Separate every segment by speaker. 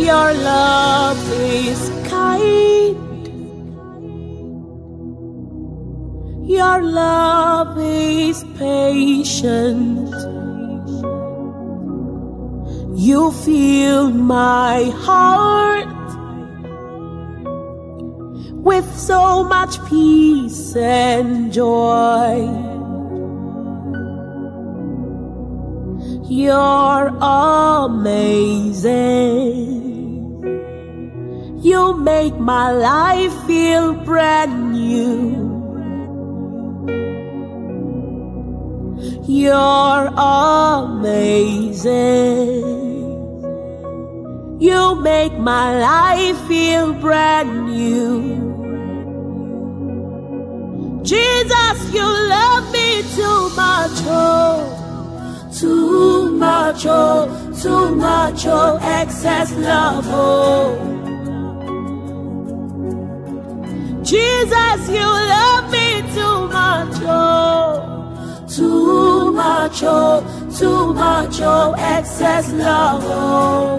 Speaker 1: Your love is kind. Your love is patient. You fill my heart with so much peace and joy. You're amazing. You make my life feel brand new. You're amazing. You make my life feel brand new. Jesus, you love me too much, oh, too much, oh, too much, oh, excess love, oh. Jesus, you love me too much, oh, too much, oh, too much, oh, excess love, oh.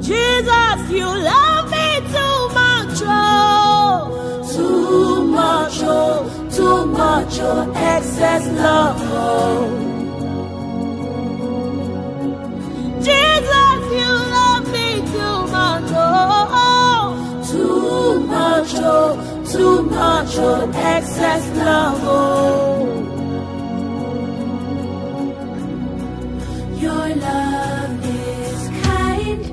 Speaker 1: Jesus, you love me too much, oh, too much, oh, too much, oh, excess love, oh. Much, oh, too much, oh, excess love, oh.
Speaker 2: Your love is kind.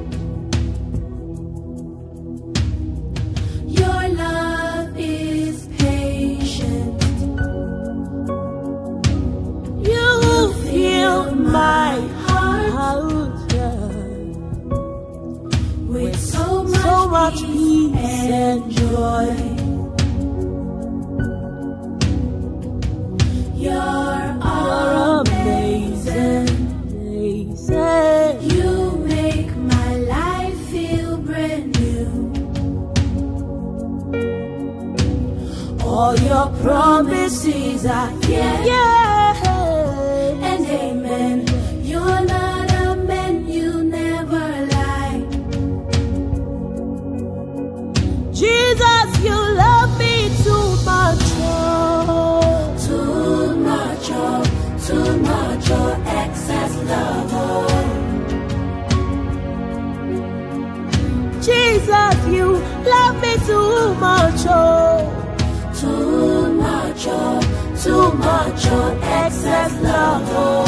Speaker 2: Your love is patient.
Speaker 1: You fill my
Speaker 2: Heart
Speaker 1: heart yeah,
Speaker 2: with so much,
Speaker 1: so much
Speaker 2: peace
Speaker 1: peace and joy.
Speaker 2: You're
Speaker 1: You're
Speaker 2: amazing. You make my life feel brand new.
Speaker 1: All your promises are yeah, yeah. Love me too much. Oh.
Speaker 2: Too much, oh, too much, oh, excess love, oh.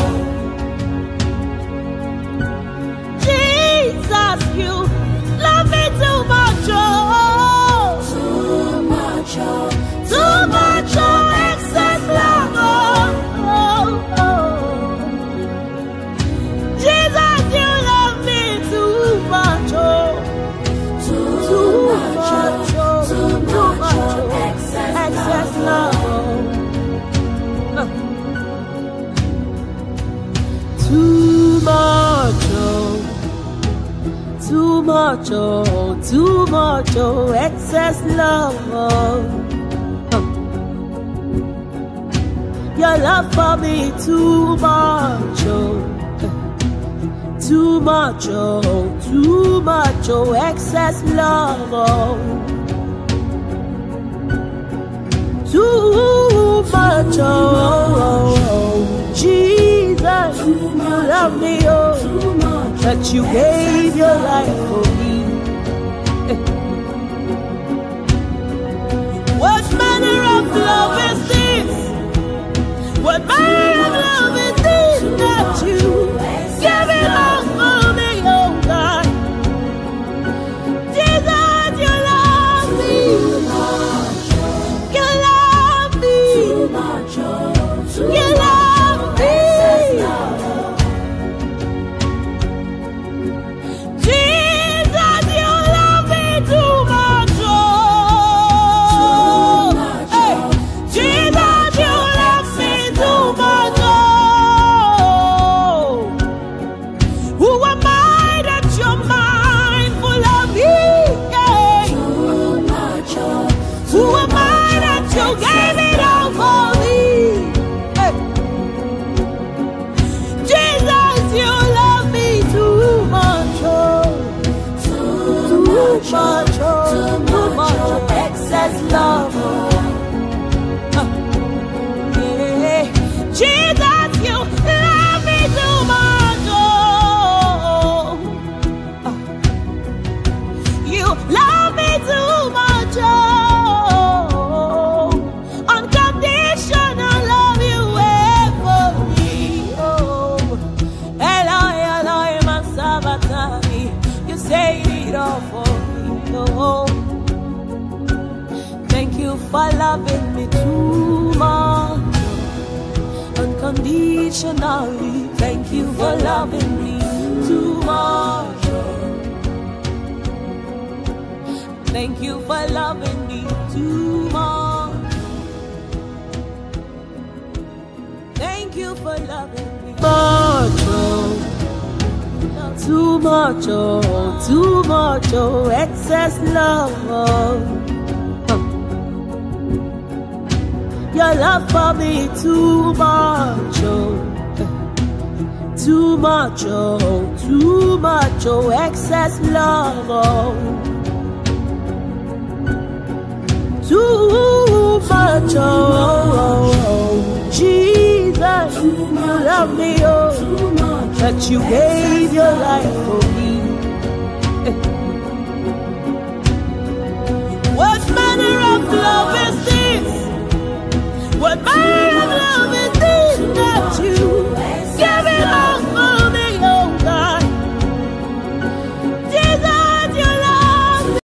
Speaker 1: Much, oh,
Speaker 2: too much, oh, excess love. Oh.
Speaker 1: Your love for me too much, oh, too much, oh, too much, oh, excess love. Oh. Too much, oh, oh, Jesus, you love me, oh, that you gave your life for me. What manner of love is this? What manner for loving me
Speaker 2: too much.
Speaker 1: Unconditionally, thank you for loving me too much. Thank you for loving me too much. Thank you for loving me too much. Oh. Too much, oh, too much, oh, excess love. Oh. Your love for me too much, oh. Too much, oh, too much, oh, excess love. Oh. Too much, oh, oh, oh. Jesus, you love me, oh, that you gave your life for me.